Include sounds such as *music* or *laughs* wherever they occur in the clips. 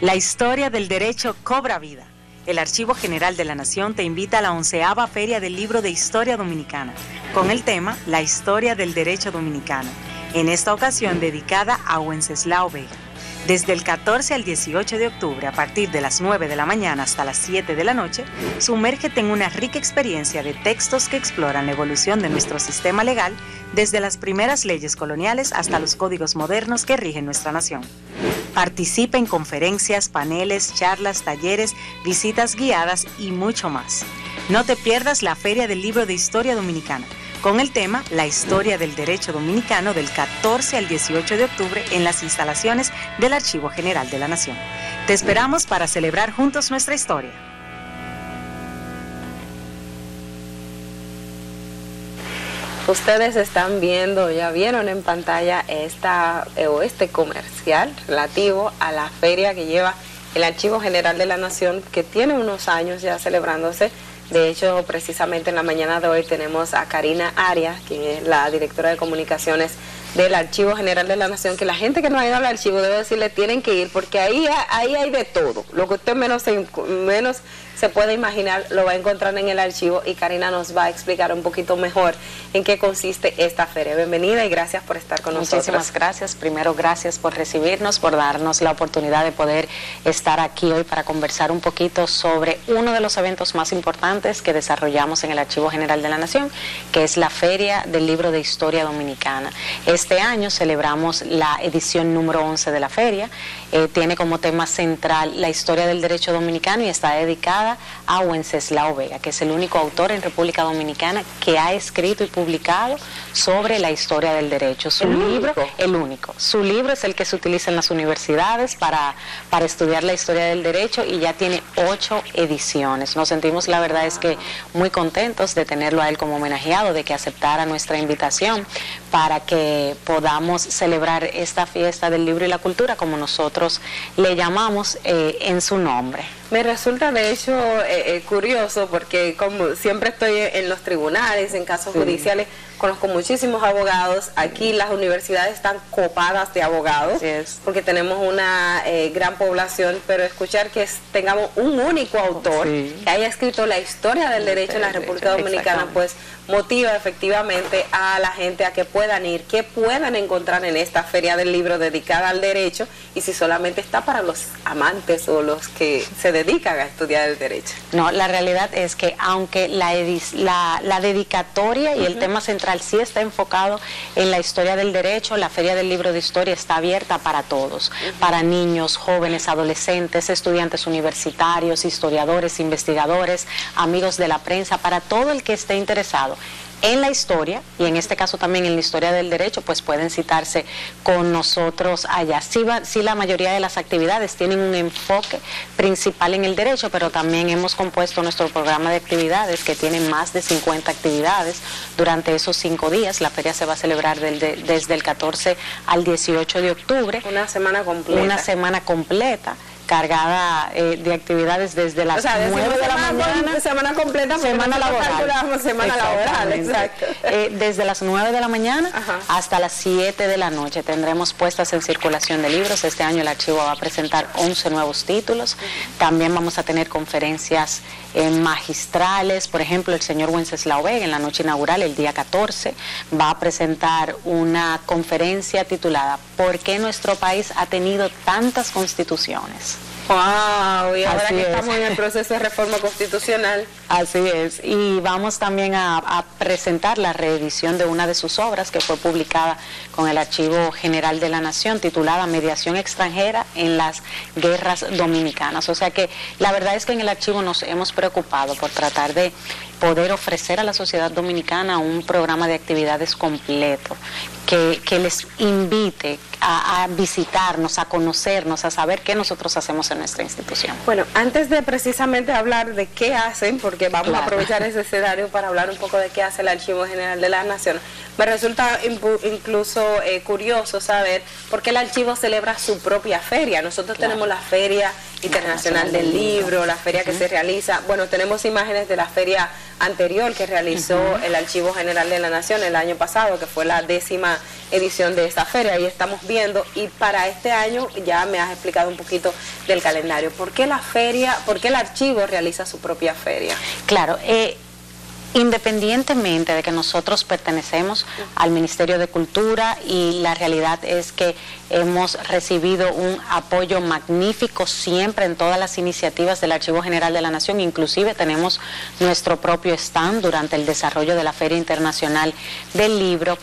La historia del derecho cobra vida. El Archivo General de la Nación te invita a la onceava Feria del Libro de Historia Dominicana, con el tema La Historia del Derecho Dominicano, en esta ocasión dedicada a Wenceslao Vega. Desde el 14 al 18 de octubre, a partir de las 9 de la mañana hasta las 7 de la noche, sumérgete en una rica experiencia de textos que exploran la evolución de nuestro sistema legal desde las primeras leyes coloniales hasta los códigos modernos que rigen nuestra nación. Participa en conferencias, paneles, charlas, talleres, visitas guiadas y mucho más. No te pierdas la Feria del Libro de Historia Dominicana con el tema La historia del derecho dominicano del 14 al 18 de octubre en las instalaciones del Archivo General de la Nación. Te esperamos para celebrar juntos nuestra historia. Ustedes están viendo, ya vieron en pantalla esta eh, o este comercial relativo a la feria que lleva el Archivo General de la Nación, que tiene unos años ya celebrándose de hecho, precisamente en la mañana de hoy tenemos a Karina Arias, quien es la directora de comunicaciones del Archivo General de la Nación, que la gente que no ha ido al archivo debe decirle tienen que ir, porque ahí, ahí hay de todo. Lo que usted menos, menos se puede imaginar lo va a encontrar en el archivo y Karina nos va a explicar un poquito mejor en qué consiste esta feria. Bienvenida y gracias por estar con nosotros. Muchísimas gracias. Primero, gracias por recibirnos, por darnos la oportunidad de poder estar aquí hoy para conversar un poquito sobre uno de los eventos más importantes que desarrollamos en el Archivo General de la Nación, que es la Feria del Libro de Historia Dominicana. Este año celebramos la edición número 11 de la feria. Eh, tiene como tema central la historia del derecho dominicano y está dedicada a Wenceslao Vega, que es el único autor en República Dominicana que ha escrito y publicado sobre la historia del derecho. Su libro, el único. Su libro es el que se utiliza en las universidades para, para estudiar la historia del derecho y ya tiene ocho ediciones. Nos sentimos, la verdad es que muy contentos de tenerlo a él como homenajeado, de que aceptara nuestra invitación para que podamos celebrar esta fiesta del libro y la cultura como nosotros le llamamos eh, en su nombre. Me resulta de hecho eh, eh, curioso porque como siempre estoy en los tribunales, en casos judiciales, conozco muchísimos abogados. Aquí las universidades están copadas de abogados porque tenemos una eh, gran población, pero escuchar que tengamos un único autor que haya escrito la historia del derecho en la República Dominicana, pues motiva efectivamente a la gente a que puedan ir, que puedan encontrar en esta feria del libro dedicada al derecho y si solamente está para los amantes o los que se dedican a estudiar el derecho. No, la realidad es que aunque la, la, dedicatoria y el tema central sí está enfocado en la historia del derecho. La Feria del Libro de Historia está abierta para todos, para niños, jóvenes, adolescentes, estudiantes universitarios, historiadores, investigadores, amigos de la prensa, para todo el que esté interesado en la historia, y en este caso también en la historia del derecho, pues pueden citarse con nosotros allá. Sí, sí, la mayoría de las actividades tienen un enfoque principal en el derecho, pero también hemos compuesto nuestro programa de actividades que tiene más de 50 actividades durante esos cinco días. La feria se va a celebrar desde el 14 al 18 de octubre. Una semana completa. Una semana completa cargada eh, de actividades desde las 9 de, la mañana. Semana completa, semana laboral. semana laboral, exacto. Eh, desde las 9 de la mañana hasta las 7 de la noche tendremos puestas en circulación de libros. Este año el archivo va a presentar 11 nuevos títulos. También vamos a tener conferencias eh, magistrales. Por ejemplo, el señor Wenceslao Vega en la noche inaugural, el día 14, va a presentar una conferencia titulada ¿Por qué nuestro país ha tenido tantas constituciones? Wow, y ahora que estamos en el proceso de reforma constitucional. Así es, y vamos también a, presentar la reedición de una de sus obras que fue publicada con el Archivo General de la Nación, titulada Mediación extranjera en las guerras dominicanas. O sea que la verdad es que en el archivo nos hemos preocupado por tratar de poder ofrecer a la sociedad dominicana un programa de actividades completo que, que les invite a, visitarnos, a conocernos, a saber qué nosotros hacemos en nuestra institución. Bueno, antes de precisamente hablar de qué hacen, porque vamos a aprovechar ese escenario para hablar un poco de qué hace el Archivo General de la Nación, me resulta incluso eh, curioso saber por qué el archivo celebra su propia feria. Nosotros tenemos la Feria Internacional del Libro, la feria que se realiza, bueno, tenemos imágenes de la feria anterior que realizó el Archivo General de la Nación el año pasado, que fue la décima edición de esta feria. Ahí estamos viendo y para este año ya me has explicado un poquito del calendario. ¿Por qué la feria, por qué el archivo realiza su propia feria? Claro, eh, independientemente de que nosotros pertenecemos al Ministerio de Cultura y la realidad es que hemos recibido un apoyo magnífico siempre en todas las iniciativas del Archivo General de la Nación, inclusive tenemos nuestro propio stand durante el desarrollo de la Feria Internacional del Libro.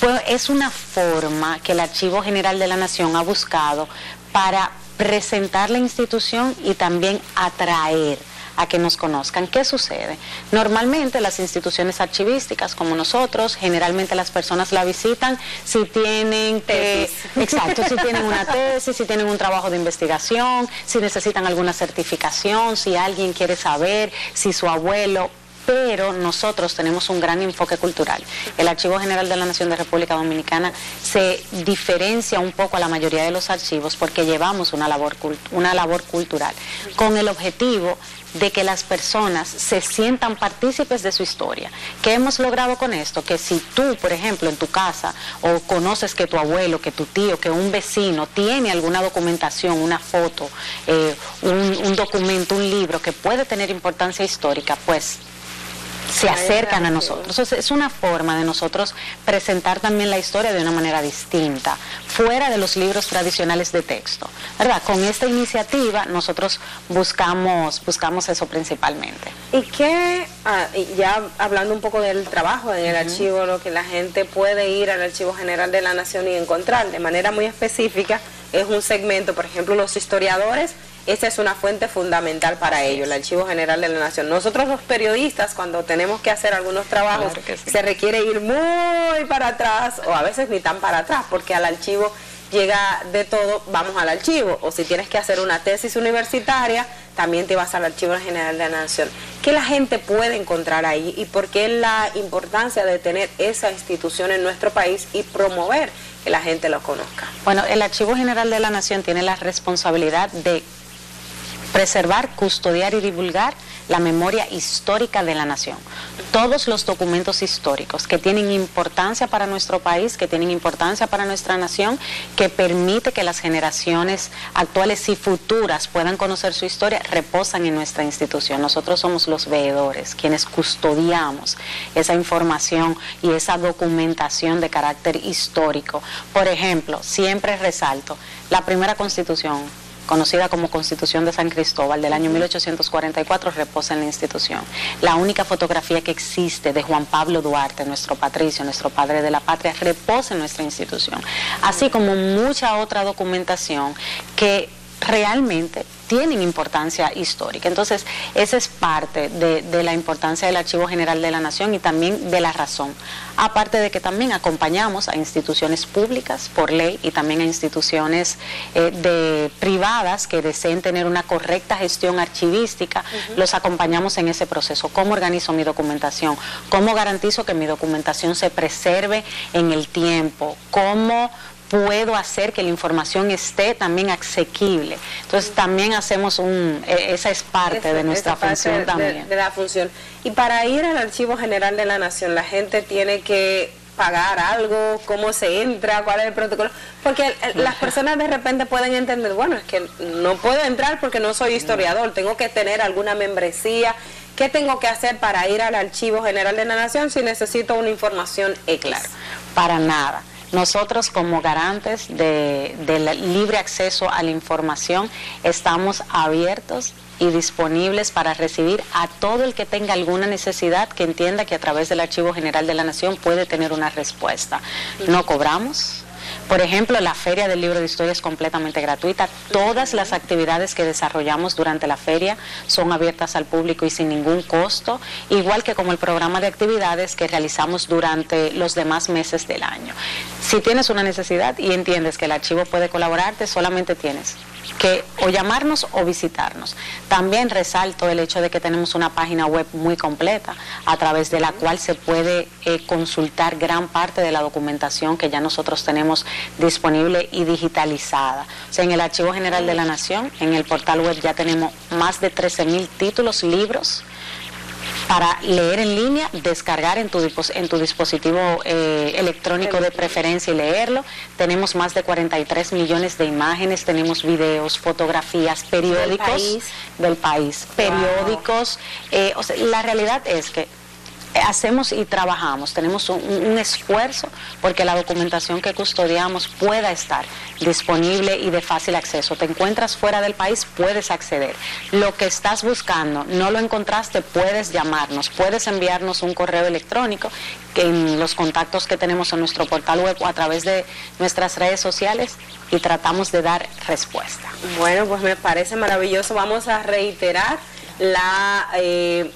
Pues es una forma que el Archivo General de la Nación ha buscado para presentar la institución y también atraer a que nos conozcan. ¿Qué sucede? Normalmente las instituciones archivísticas como nosotros, generalmente las personas la visitan si tienen tesis. *laughs* exacto, si tienen una tesis, si tienen un trabajo de investigación, si necesitan alguna certificación, si alguien quiere saber si su abuelo pero nosotros tenemos un gran enfoque cultural. El Archivo General de la Nación de República Dominicana se diferencia un poco a la mayoría de los archivos porque llevamos una labor, una labor cultural con el objetivo de que las personas se sientan partícipes de su historia. ¿Qué hemos logrado con esto? Que si tú, por ejemplo, en tu casa o conoces que tu abuelo, que tu tío, que un vecino tiene alguna documentación, una foto, eh, un documento, un libro que puede tener importancia histórica, pues se acercan a nosotros. es una forma de nosotros presentar también la historia de una manera distinta, fuera de los libros tradicionales de texto. ¿Verdad? Con esta iniciativa nosotros buscamos, buscamos eso principalmente. ¿Y qué, ah, ya hablando un poco del trabajo en el archivo, lo que la gente puede ir al Archivo General de la Nación y encontrar de manera muy específica, es un segmento, por ejemplo, los historiadores esa es una fuente fundamental para ello, el Archivo General de la Nación. Nosotros los periodistas, cuando tenemos que hacer algunos trabajos, se requiere ir muy para atrás o a veces ni tan para atrás, porque al archivo llega de todo, vamos al archivo. O si tienes que hacer una tesis universitaria, también te vas al Archivo General de la Nación. ¿Qué la gente puede encontrar ahí y por qué la importancia de tener esa institución en nuestro país y promover que la gente lo conozca? Bueno, el Archivo General de la Nación tiene la responsabilidad de preservar, custodiar y divulgar la memoria histórica de la nación. Todos los documentos históricos que tienen importancia para nuestro país, que tienen importancia para nuestra nación, que permite que las generaciones actuales y futuras puedan conocer su historia, reposan en nuestra institución. Nosotros somos los veedores, quienes custodiamos esa información y esa documentación de carácter histórico. Por ejemplo, siempre resalto, la primera constitución conocida como Constitución de San Cristóbal del año 1844, reposa en la institución. La única fotografía que existe de Juan Pablo Duarte, nuestro patricio, nuestro padre de la patria, reposa en nuestra institución. Así como mucha otra documentación que realmente tienen importancia histórica. Entonces, esa es parte de, la importancia del Archivo General de la Nación y también de la razón. Aparte de que también acompañamos a instituciones públicas por ley y también a instituciones eh, de, privadas que deseen tener una correcta gestión archivística, los acompañamos en ese proceso. ¿Cómo organizo mi documentación? ¿Cómo garantizo que mi documentación se preserve en el tiempo? ¿Cómo puedo hacer que la información esté también asequible. Entonces también hacemos un, e, esa es parte de nuestra función también. De, la función. Y para ir al Archivo General de la Nación, la gente tiene que pagar algo, cómo se entra, cuál es el protocolo, porque las personas de repente pueden entender, bueno, es que no puedo entrar porque no soy historiador, tengo que tener alguna membresía. ¿Qué tengo que hacer para ir al Archivo General de la Nación si necesito una información X? Claro, para nada. Nosotros como garantes del libre acceso a la información estamos abiertos y disponibles para recibir a todo el que tenga alguna necesidad que entienda que a través del Archivo General de la Nación puede tener una respuesta. No cobramos, por ejemplo, la Feria del Libro de Historia es completamente gratuita. Todas las actividades que desarrollamos durante la feria son abiertas al público y sin ningún costo, igual que como el programa de actividades que realizamos durante los demás meses del año. Si tienes una necesidad y entiendes que el archivo puede colaborarte, solamente tienes que o llamarnos o visitarnos. También resalto el hecho de que tenemos una página web muy completa a través de la cual se puede eh, consultar gran parte de la documentación que ya nosotros tenemos disponible y digitalizada. O sea, en el Archivo General de la Nación, en el portal web ya tenemos más de 13 mil títulos, libros para leer en línea, descargar en tu, en tu dispositivo eh, electrónico de preferencia y leerlo. Tenemos más de 43 millones de imágenes, tenemos videos, fotografías, periódicos del país, periódicos. Eh, la realidad es que hacemos y trabajamos, tenemos un, esfuerzo porque la documentación que custodiamos pueda estar disponible y de fácil acceso. Te encuentras fuera del país, puedes acceder. Lo que estás buscando, no lo encontraste, puedes llamarnos, puedes enviarnos un correo electrónico en los contactos que tenemos en nuestro portal web o a través de nuestras redes sociales y tratamos de dar respuesta. Bueno, pues me parece maravilloso. Vamos a reiterar la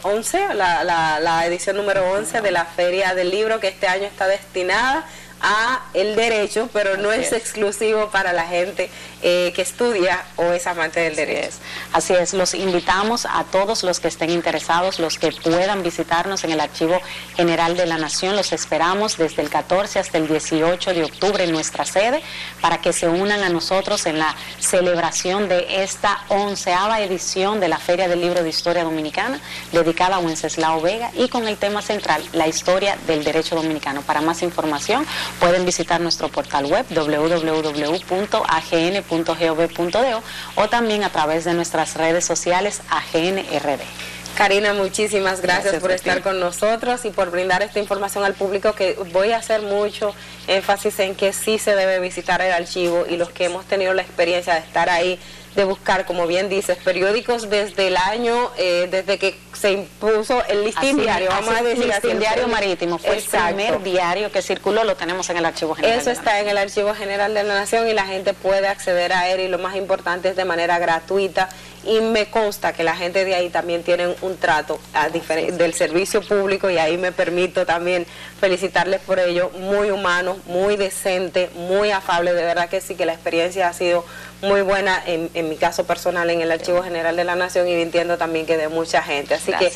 11, eh, la, la edición número 11 de la Feria del Libro que este año está destinada a el derecho, pero no es, exclusivo para la gente eh, que estudia o es amante del derecho. Así es, los invitamos a todos los que estén interesados, los que puedan visitarnos en el Archivo General de la Nación, los esperamos desde el 14 hasta el 18 de octubre en nuestra sede para que se unan a nosotros en la celebración de esta onceava edición de la Feria del Libro de Historia Dominicana dedicada a Wenceslao Vega y con el tema central, la historia del derecho dominicano. Para más información, pueden visitar nuestro portal web www.agn.gov.do o también a través de nuestras redes sociales AGNRD. Karina, muchísimas gracias, por estar con nosotros y por brindar esta información al público que voy a hacer mucho énfasis en que sí se debe visitar el archivo y los que hemos tenido la experiencia de estar ahí de buscar, como bien dices, periódicos desde el año, eh, desde que se impuso el listín diario, vamos a decir listín diario marítimo, fue el primer diario que circuló, lo tenemos en el Archivo General. Eso está en el Archivo General de la Nación y la gente puede acceder a él y lo más importante es de manera gratuita y me consta que la gente de ahí también tienen un trato a del servicio público y ahí me permito también felicitarles por ello, muy humano, muy decente, muy afable, de verdad que sí que la experiencia ha sido muy buena en, mi caso personal en el Archivo General de la Nación y entiendo también que de mucha gente. Así que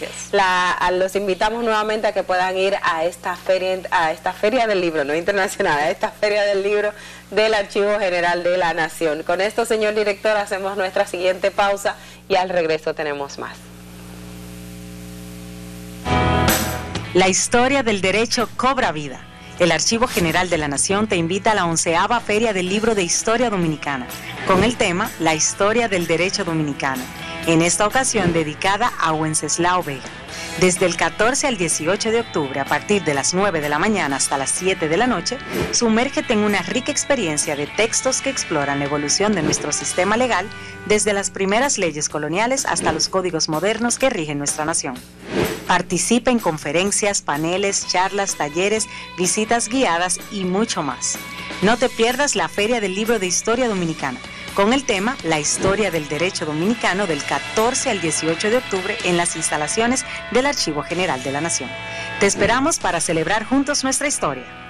los invitamos nuevamente a que puedan ir a esta feria, a esta feria del libro, no internacional, a esta feria del libro del Archivo General de la Nación. Con esto, señor director, hacemos nuestra siguiente pausa y al regreso tenemos más. La historia del derecho cobra vida. El Archivo General de la Nación te invita a la onceava Feria del Libro de Historia Dominicana, con el tema La historia del derecho dominicano, en esta ocasión dedicada a Wenceslao Vega. Desde el 14 al 18 de octubre, a partir de las 9 de la mañana hasta las 7 de la noche, sumérgete en una rica experiencia de textos que exploran la evolución de nuestro sistema legal desde las primeras leyes coloniales hasta los códigos modernos que rigen nuestra nación. Participa en conferencias, paneles, charlas, talleres, visitas guiadas y mucho más. No te pierdas la Feria del Libro de Historia Dominicana con el tema La historia del derecho dominicano del 14 al 18 de octubre en las instalaciones del Archivo General de la Nación. Te esperamos para celebrar juntos nuestra historia.